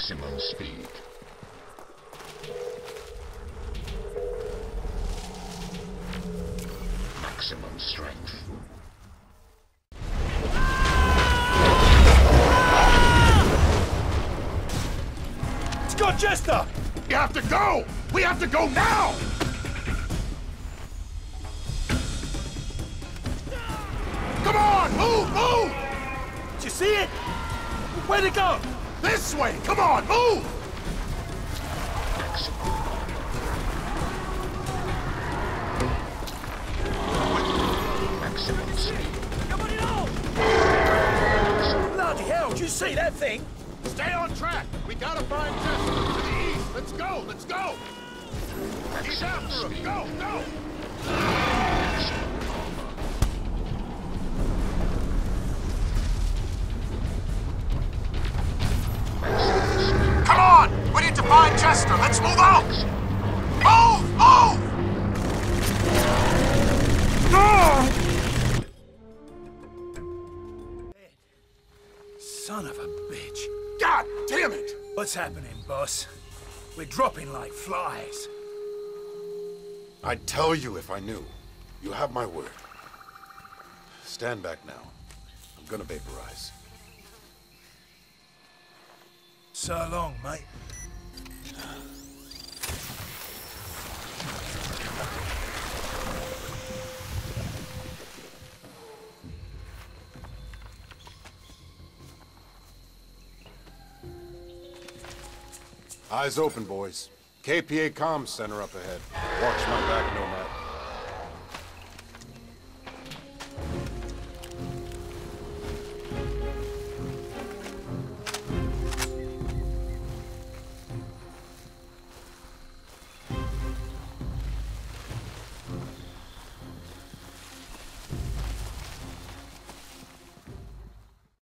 Maximum speed. Maximum strength. Scott Jester! We have to go! We have to go now! Come on! Move! Move! Did you see it? Where'd it go? This way! Come on! Move! Maximum. Maximum. Bloody hell, did you see that thing? Stay on track! We gotta find Jester to the east! Let's go! Let's go! Keep after him! Go! Go! To find Jester! Let's move out! Move! Move! Son of a bitch. God damn it! What's happening, boss? We're dropping like flies. I'd tell you if I knew. You have my word. Stand back now. I'm gonna vaporize. So long, mate. Eyes open, boys. KPA Comms Center up ahead. Watch my back, Nomad.